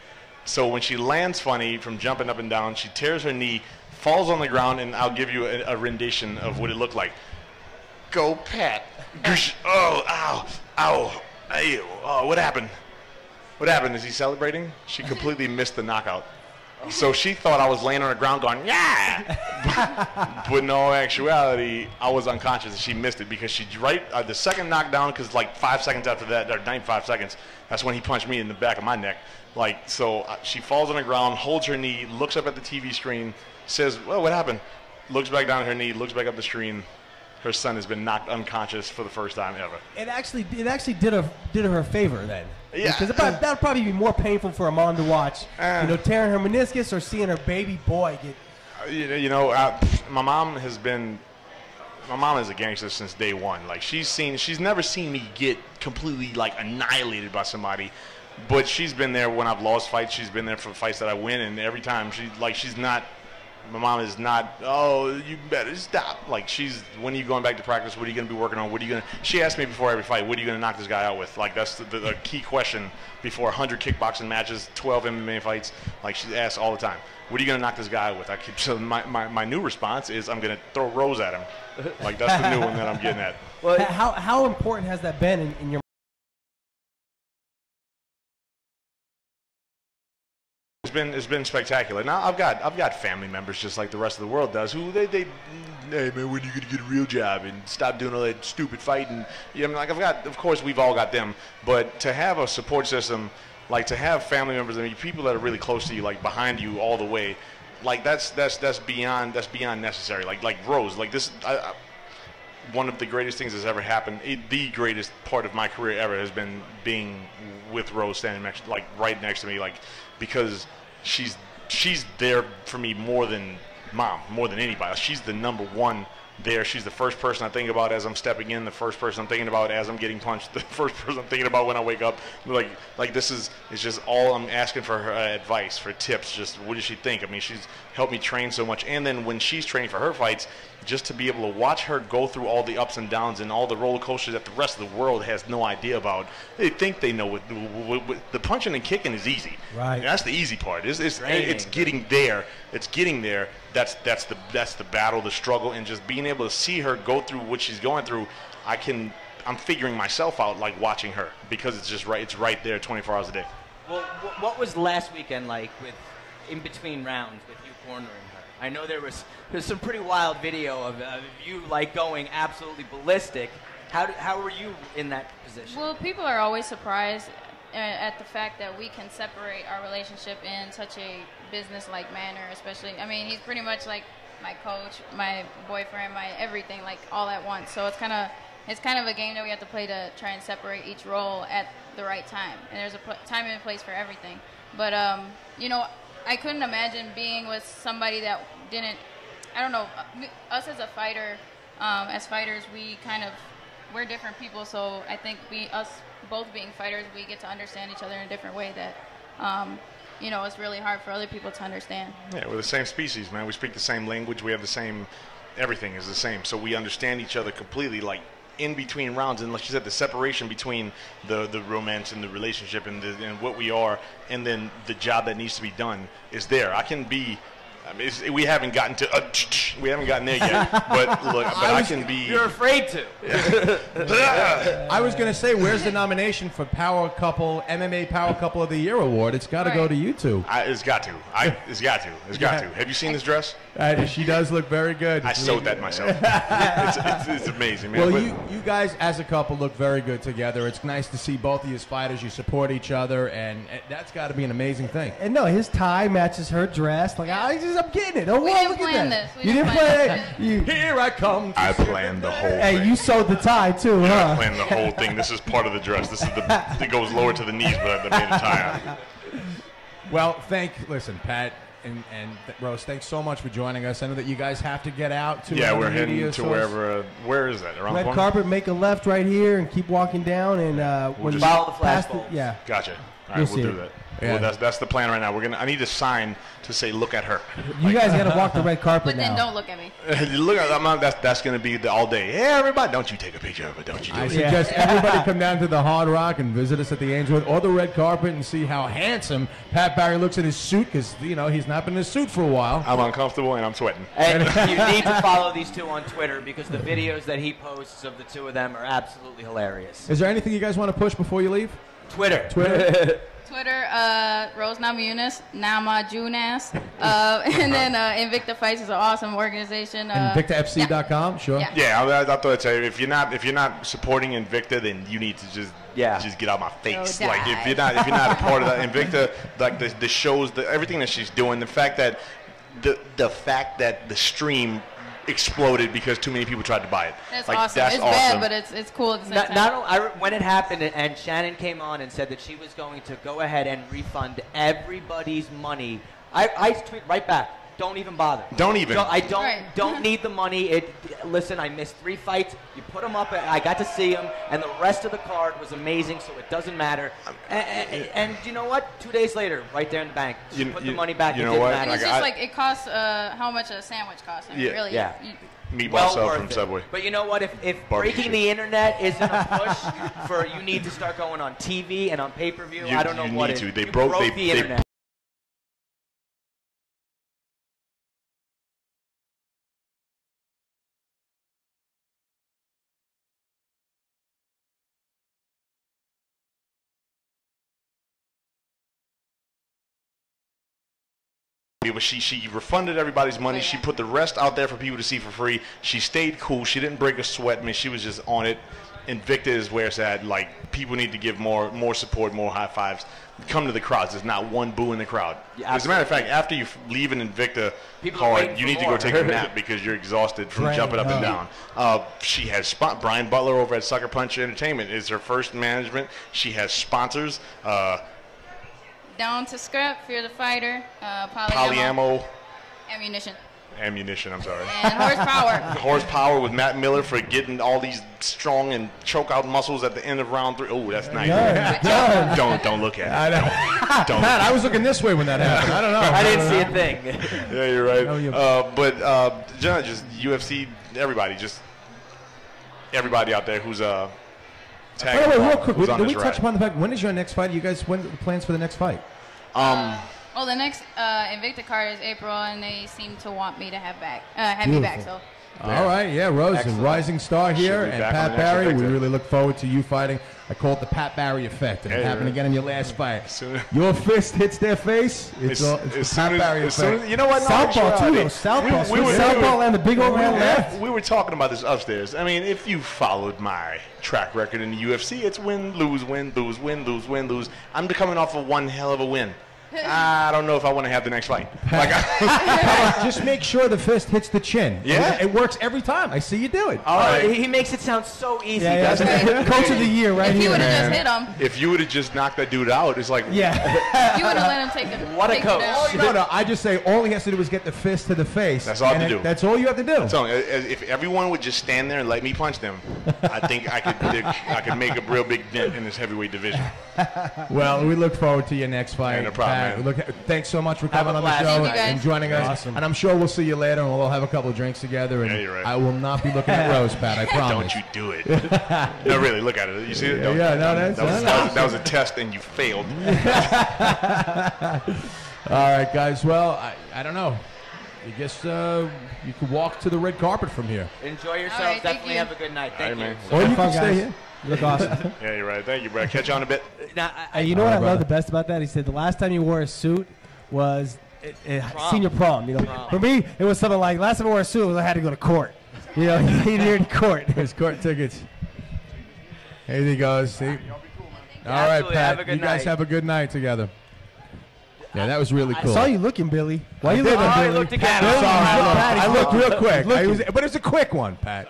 So when she lands funny from jumping up and down, she tears her knee, falls on the ground, and I'll give you a, a rendition of what it looked like. Go Pat. Oh, ow, ow, ew. Oh, what happened? What happened? Is he celebrating? She completely missed the knockout. So she thought I was laying on the ground going, yeah. but in all actuality, I was unconscious and she missed it because she right uh, the second knockdown because like five seconds after that, or 95 seconds, that's when he punched me in the back of my neck. Like so, uh, she falls on the ground, holds her knee, looks up at the TV screen, says, "Well, what happened?" Looks back down at her knee, looks back up the screen. Her son has been knocked unconscious for the first time ever. It actually, it actually did her did her a favor then. Yeah. Because that'd probably be more painful for a mom to watch. Uh. you know, tearing her meniscus or seeing her baby boy get. Uh, You know, you know uh, my mom has been. My mom is a gangster since day one. Like she's seen, she's never seen me get completely like annihilated by somebody, but she's been there when I've lost fights. She's been there for fights that I win, and every time she like she's not. My mom is not. Oh, you better stop. Like she's. When are you going back to practice? What are you going to be working on? What are you going to? She asked me before every fight. What are you going to knock this guy out with? Like that's the, the, the key question before 100 kickboxing matches, 12 MMA fights. Like she asks all the time. What are you going to knock this guy out with? I keep, so my, my, my new response is I'm going to throw Rose at him. Like that's the new one that I'm getting at. Well, how how important has that been in, in your? Been it's been spectacular. Now I've got I've got family members just like the rest of the world does who they they hey man when are you gonna get a real job and stop doing all that stupid fighting. I mean, like I've got of course we've all got them, but to have a support system like to have family members I mean people that are really close to you like behind you all the way, like that's that's that's beyond that's beyond necessary. Like like Rose like this I, I, one of the greatest things that's ever happened. It, the greatest part of my career ever has been being with Rose standing next, like right next to me, like because she's she's there for me more than mom, more than anybody. She's the number one there. She's the first person I think about as I'm stepping in. The first person I'm thinking about as I'm getting punched. The first person I'm thinking about when I wake up. Like like this is it's just all I'm asking for her advice, for tips. Just what does she think? I mean, she's helped me train so much. And then when she's training for her fights, just to be able to watch her go through all the ups and downs and all the roller coasters that the rest of the world has no idea about. They think they know what, what, what the punching and kicking is easy. Right. That's the easy part. It's, it's, it's getting there. It's getting there. That's that's the that's the battle, the struggle, and just being able to see her go through what she's going through. I can. I'm figuring myself out like watching her because it's just right. It's right there, 24 hours a day. Well, what was last weekend like with in between rounds with you cornering her? I know there was there's some pretty wild video of, of you like going absolutely ballistic. How, how were you in that position? Well, people are always surprised uh, at the fact that we can separate our relationship in such a business-like manner. Especially, I mean, he's pretty much like my coach, my boyfriend, my everything, like all at once. So it's kind of it's kind of a game that we have to play to try and separate each role at the right time. And there's a time and place for everything. But um, you know, I couldn't imagine being with somebody that didn't. I don't know. Us as a fighter, um, as fighters, we kind of we're different people. So I think we us both being fighters, we get to understand each other in a different way that. Um, you know, it's really hard for other people to understand. Yeah, we're the same species, man. We speak the same language. We have the same. Everything is the same, so we understand each other completely. Like in between rounds, and like you said, the separation between the the romance and the relationship and the, and what we are, and then the job that needs to be done is there. I can be. I mean, it's, we haven't gotten to. Uh, we haven't gotten there yet. But look, but I, was- can be. You're afraid to. I was going to say, where's the nomination for Power Couple MMA Power Couple of the Year award? It's got to go to you two. I, it's got to. I, it's got to. It's got Yeah. to. Have you seen this dress? Uh, she does look very good. I sewed that myself. it's, it's, it's amazing, man. Well, But- you, you guys as a couple look very good together. It's nice to see both of you as fighters. You support each other, and that's got to be an amazing thing. And no, his tie matches her dress. Like I just, I'm getting it. Oh, We wow, didn't look at plan that. this. We you didn't didn't plan plan it. You, Here I come. I planned the whole hey, you sewed the tie too, I huh? planned the whole thing. This is part of the dress. This is the it goes lower to the knees, but I made a tie on. Well, thank listen, Pat and and Rose. Thanks so much for joining us. I know that you guys have to get out to Yeah, another we're heading to source. wherever. Uh, where is that? Around the Red corner? carpet, make a left right here, and keep walking down. And uh, when just- you Follow the pass flashbulbs. yeah. Gotcha. All You'll we'll it. do that. Yeah. Well, that's that's the plan right now. We're gonna. I need a sign to say, "Look at her." You guys got to walk the red carpet But then now. don't look at me. Look at. I'm not, that's that's gonna be the all day. Hey, everybody, don't you take a picture of it? Don't you do it? I it? suggest everybody come down to the Hard Rock and visit us at the Ainsworth or the red carpet and see how handsome Pat Barry looks in his suit because you know he's not been in his suit for a while. I'm uncomfortable and I'm sweating. And you need to follow these two on Twitter because the videos that he posts of the two of them are absolutely hilarious. Is there anything you guys want to push before you leave? Twitter. Twitter. Twitter, uh, Rose Namajunas, Nama Junas, uh, and then uh, Invicta Fights is an awesome organization. Uh, and VictorFC.com, sure. Yeah. Yeah, I, I thought I'd say if you're not if you're not supporting Invicta, then you need to just Yeah. just get out my face. Go Like if you're not if you're not a part of that Invicta, like the the shows, the everything that she's doing, the fact that the the fact that the stream exploded because too many people tried to buy it. That's like, awesome. That's it's awesome. bad, but it's it's cool at the same Not, time. not only, I, when it happened and- and Shannon came on and said that she was going to go ahead and refund everybody's money, I, I tweet right back. Don't even bother. Don't even. I don't Right. don't need the money. It listen. I missed three fights. You put them up. I got to see them, and the rest of the card was amazing. So it doesn't matter. And, and, you know what? Two days later, right there in the bank, You- put you- the money back. you know what? and it's Like, just I- like it costs uh, how much a sandwich costs. I mean, Yeah. really. Yeah. you- Meatball well sub from it. Subway. But you know what? If, if Barbecue. breaking the internet isn't a push for you need to start going on TV and on pay per view, You- I don't know you what need is. to. They You broke- they- the they But she she refunded everybody's money. She put the rest out there for people to see for free. She stayed cool. She didn't break a sweat. I mean, she was just on it. Invicta is where it's at. Like people need to give more more support, more high fives. Come to the crowds. There's not one boo in the crowd. Yeah, As a matter of fact, after you leave an Invicta People card, you for need to go take a nap because you're exhausted from Right, jumping up and down. Uh, she has spot Brian Butler over at Sucker Punch Entertainment is her first management. She has sponsors. Uh, Down to scrap, fear the fighter, uh, polyammo, Polyammo ammunition, ammunition. I'm sorry. and horsepower. Horsepower with Matt Miller for getting all these strong and choke out muscles at the end of round three. Oh, that's nice. Done, done. Don't don't look at it. I know. Don't. Pat, I was looking this way when that happened. I don't know. I didn't see a thing. yeah, you're right. No, you- Uh, but uh, John, just UFC, everybody, just everybody out there who's uh, By the way, real quick, who's did we this touch ride. upon the fact when is your next fight? You guys, when the plans for the next fight? Um, Well, the next uh, Invicta card is April, and they seem to want me to have back, uh, have me back. So All right, yeah, Rose, Excellent. a rising star here, and Pat on the Barry. We really look forward to you fighting. I call it the Pat Barry effect, and it happened right. again in your last fight. Soon- Your fist hits their face. It's, all, it's the Pat Barry effect. as- you know what? no, Southpaw, too, though. Southpaw. we were- Southpaw we and the big overhand we- left. We were talking about this upstairs. I mean, if you followed my track record in the UFC, it's win, lose, win, lose, win, lose, win, lose. I'm coming off of one hell of a win. I don't know if I want to have the next fight. Like, I, Just make sure the fist hits the chin. Yeah. it works every time. I see you do it. All right, Oh, he he makes it sound so easy, Yeah, yeah. doesn't he? Coach of the year right if you would have just hit him, If you would have just knocked that dude out, it's like, Yeah. you would have let him take a What a take it coach. down. Oh, no, no. I just say all he has to do is get the fist to the face. That's all I have to do. That's all you have to do. So, if everyone would just stand there and let me punch them, I think I could I could make a real big dent in this heavyweight division. Well, we look forward to your next fight. Yeah, no problem, Pat. man. Look, thanks so much for Have coming a on the blast. show Thank you, guys. and joining us. Awesome. And I'm sure we'll see you later, and we'll have a couple of drinks together. And Yeah, you're right. I will not be looking at Rose, Pat. I promise. Don't you do it. no, really, look at it. You see it? Yeah, yeah, no, that's- that, was, that's that, was, that was a test and you failed. All right, guys. Well, I, I don't know. I guess uh, you could walk to the red carpet from here. Enjoy yourselves. All right, thank Definitely you. have a good night. Thank All right, you. man. Or you can stay guys. here. You look awesome. Yeah, you're right. Thank you, Brad. Catch you on a bit. Now, I, Hey, you know what All I right, love the best about that? He said the last time you wore a suit was it, it, Prom. senior prom. You know, Prom. for me it was something like last time I wore a suit was I had to go to court. You know, you're in court. Here's court tickets. Here he goes. See? All right, Absolutely. Pat. Have a good you guys night. have a good night together. Yeah, that was really cool. I saw you looking, Billy. Why I you looking, Oh, he Billy? looked again. I'm Billy, sorry. Pat, I he's looked real quick. I was, but it was a quick one, Pat.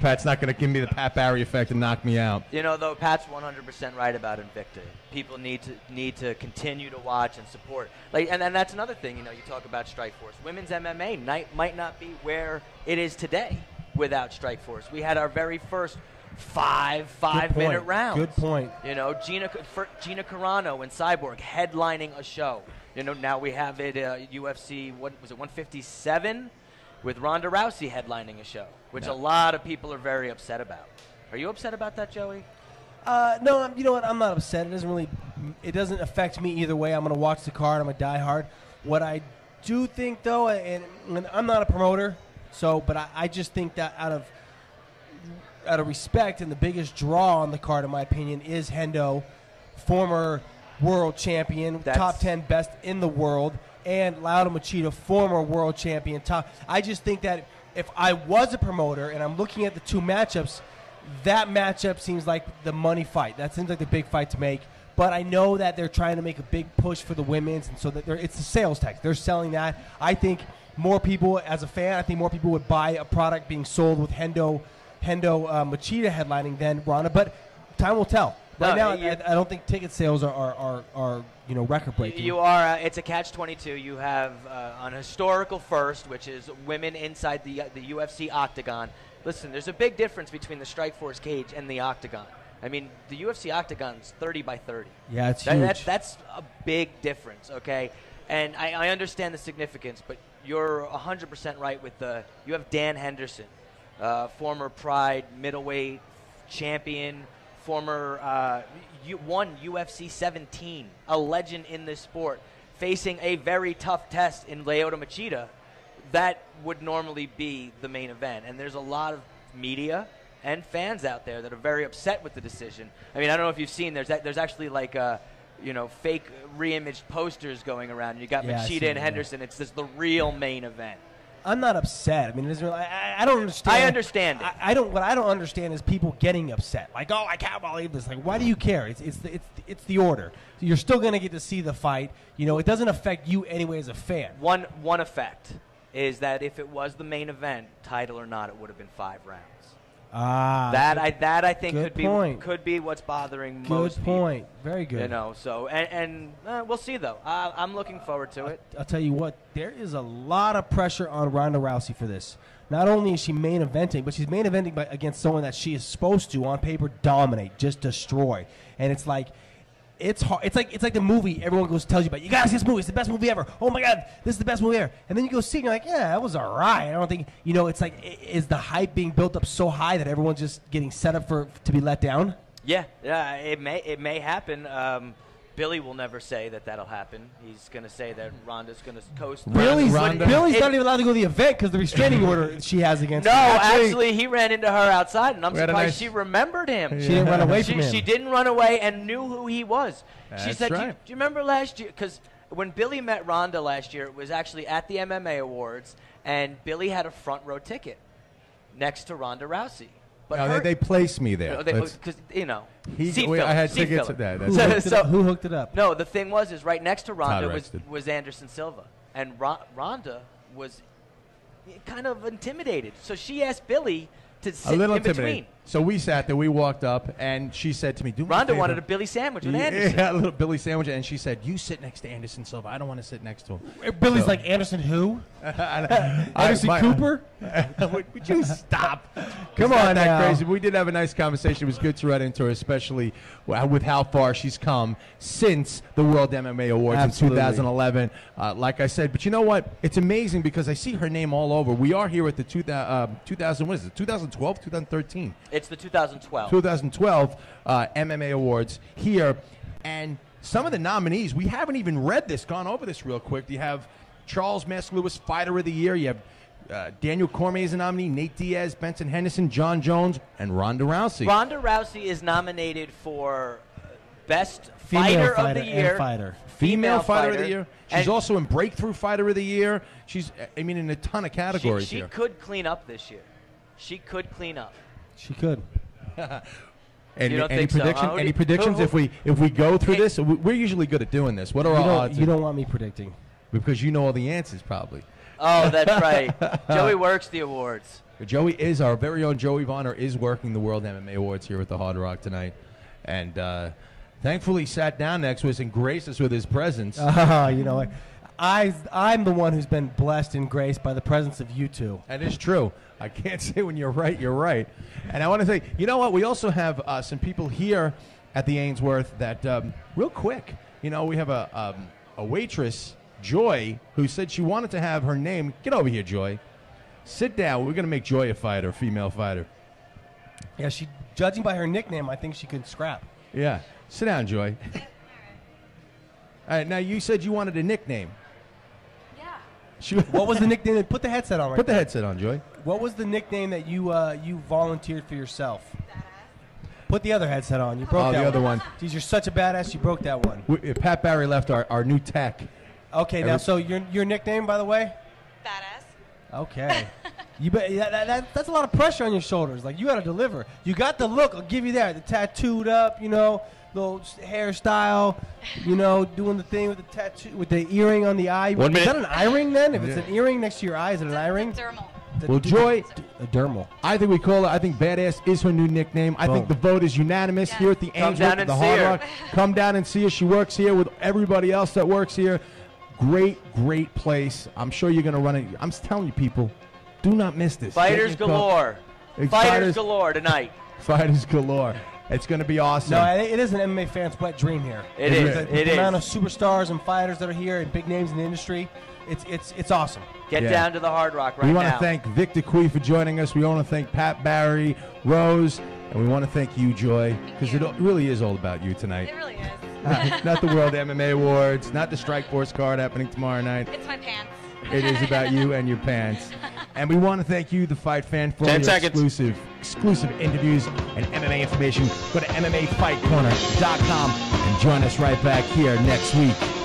Pat's not going to give me the Pat Barry effect and knock me out. You know, though, Pat's 100% right about Invicta. People need to need to continue to watch and support. Like, and, and that's another thing. You know, you talk about Strikeforce. Women's MMA night might not be where it is today without Strikeforce. We had our very first five five-minute point. rounds. Good point. You know, Gina Gina Carano and Cyborg headlining a show. You know, now we have it uh, UFC. What was it? 157 with Ronda Rousey headlining a show, which a lot of people are very upset about. Are you upset about that, Joey? Uh, no, I'm, you know what? I'm not upset. It doesn't really, it doesn't affect me either way. I'm going to watch the card. I'm a diehard. What I do think, though, and, and I'm not a promoter, so, but I, I just think that out of, out of respect, and the biggest draw on the card, in my opinion, is Hendo, former world champion, That's- top 10 best in the world, and Lyoto Machida, former world champion. Top. I just think that if I was a promoter and I'm looking at the two matchups, that matchup seems like the money fight. That seems like the big fight to make. But I know that they're trying to make a big push for the women's, and so that they're, it's the sales tax. They're selling that. I think more people, as a fan, I think more people would buy a product being sold with Hendo, Hendo uh, Machida headlining than Ronda. But time will tell. Right No, now, you- I, I don't think ticket sales are, are, are, are you know record breaking. You are. Uh, it's a catch-22. You have uh, an historical first, which is women inside the the UFC octagon. Listen, there's a big difference between the Strikeforce cage and the octagon. I mean, the UFC octagon's 30 by 30. Yeah, it's That- huge. that- that's a big difference, okay? And I, I understand the significance, but you're 100% right with the. You have Dan Henderson, uh, former Pride middleweight champion, former uh, you won UFC 17, a legend in this sport, facing a very tough test in Lyoto Machida. That would normally be the main event, and there's a lot of media and fans out there that are very upset with the decision. I mean, I don't know if you've seen. There's a- there's actually like a you know, fake reimaged posters going around. You got Yeah, Machida and that. Henderson. It's just the real main event. I'm not upset. I mean, it isn't really, I, I- don't understand. I understand it. I, I don't. What I don't understand is people getting upset. Like, oh, I can't believe this. Like, why do you care? It's it's the, it's it's the order. You're still gonna get to see the fight. You know, it doesn't affect you anyway as a fan. One one effect is that if it was the main event, title or not, it would have been five rounds. Ah, that good- I that I think good could point. be could be what's bothering Good most people. point. Very good. You know, so and, and uh, we'll see though. Uh, I'm looking forward to it. I'll tell you what, there is a lot of pressure on Ronda Rousey for this. Not only is she main eventing, but she's main eventing by, against someone that she is supposed to on paper dominate, just destroy. And it's like, it's hard. It's like it's like the movie everyone goes tells you about. You gotta see this movie. It's the best movie ever. Oh my god, this is the best movie ever. And then you go see it, and you're like, yeah, that was alright. I don't think you know. It's like, is the hype being built up so high that everyone's just getting set up for to be let down? Yeah, yeah, it may it may happen. Um, Billy will never say that that'll happen. He's going to say that Ronda's going to coast. Billy's, But Billy's it- not even allowed to go to the event because the restraining order she has against No, him. No, actually, he ran into her outside, and I'm We had a surprised nice- she remembered him. She didn't run away she, from him. She didn't run away and knew who he was. she That's said, do, you, "Do you remember last year? Because when Billy met Ronda last year, it was actually at the MMA Awards, and Billy had a front row ticket next to Ronda Rousey. But No, her- they, they placed me there. No, they- Let's- 'cause, you know, He- seat wait, I had seat tickets filler. at that. That's Who right. hooked, it up? Who hooked it up? No, the thing was, is right next to Ronda was, was Anderson Silva, and Ron, Ronda was kind of intimidated. So she asked Billy to sit a little in between. Intimidating. So we sat there. We walked up, and she said to me, "Do me Ronda favor." wanted a Billy sandwich with Anderson. Yeah, a little Billy sandwich, and she said, "You sit next to Anderson Silva. I don't want to sit next to him." Billy's So- like Anderson who? I- Anderson my- Cooper? would, would you stop? Come on that now. crazy. We did have a nice conversation. It was good to run into her, especially w- with how far she's come since the World MMA Awards Absolutely. in 2011. Uh, like I said, but you know what? It's amazing because I see her name all over. We are here at the 2000, uh, 2000 what is it? 2012, 2013. It's the 2012. 2012 uh, MMA Awards here, and some of the nominees we haven't even read this. Gone over this real quick. You have Charles Mask Lewis, Fighter of the Year. You have uh, Daniel Cormier is a nominee. Nate Diaz, Benson Henderson, John Jones, and Ronda Rousey. Ronda Rousey is nominated for uh, best Female fighter, fighter of the year, fighter. Female Fighter, of the Year. She's and also in Breakthrough Fighter of the Year. She's, I mean, in a ton of categories she here. could clean up this year. She could clean up. She could. Any, You don't any think so, prediction? huh? Who do Any you- predictions? who- if we if we go through this, we- we're usually good at doing this. What are You our don't, odds? you don't want me predicting. because you know all the answers probably. Oh, that's right. Joey works the awards. Joey is our very own Joey Varner is working the World MMA Awards here at the Hard Rock tonight, and uh, thankfully sat down next to us and graced us with his presence. Ah, you know what? I, I'm the one who's been blessed and graced by the presence of you two. That is true. I can't say when you're right, you're right. And I want to say, you know what? We also have uh, some people here at the Ainsworth that, um, real quick, you know, we have a, um, a waitress, Joy, who said she wanted to have her name. Get over here, Joy. Sit down. We're going to make Joy a fighter, a female fighter. Yeah, she. Judging by her nickname, I think she could scrap. Yeah. Sit down, Joy. All right. Now, you said you wanted a nickname. Yeah. She, What was the nickname? Put the headset on. Right Put the there. headset on, Joy. What was the nickname that you uh, you volunteered for yourself? Put the other headset on. You broke Oh, that the other one. Geez, you're such a badass. You broke that one. We, uh, Pat Barry left our, our new tech. Okay, now so your your nickname, by the way. Badass. Okay. you bet. That, that, that, that's a lot of pressure on your shoulders. Like you got to deliver. You got the look. I'll give you that. The tattooed up, you know, little hairstyle. You know, doing the thing with the tattoo with the earring on the eye. One minute. is that an eye ring then? If it's an earring next to your eye, is it an eye ring? Dermal. Well, Joy, A dermal. I think we call it. I think Badass is her new nickname. I think the vote is unanimous here at the Come Ainsworth, down at and the see Hard her. Rock. Come down and see her. She works here with everybody else that works here. Great, great place. I'm sure you're going to run it. I'm telling you, people, do not miss this. Get Fighters your cup. galore. Hey, Fighters galore tonight. Fighters galore. It's going to be awesome. No, it it is an MMA fan's wet dream here. It With is, The, it the amount of superstars and fighters that are here and big names in the industry. It's it's it's awesome. Get Yeah. down to the Hard Rock right now. we want now. to thank Victor Cui for joining us. We want to thank Pat Barry, Rose, and we want to thank you, Joy, because it really is all about you tonight. It really is. Not the World MMA Awards, not the Strikeforce card happening tomorrow night. It's my pants. It is about you and your pants. And we want to thank you, the fight fan, for 10 your seconds. exclusive exclusive interviews and MMA information. Go to MMAFightCorner.com and join us right back here next week.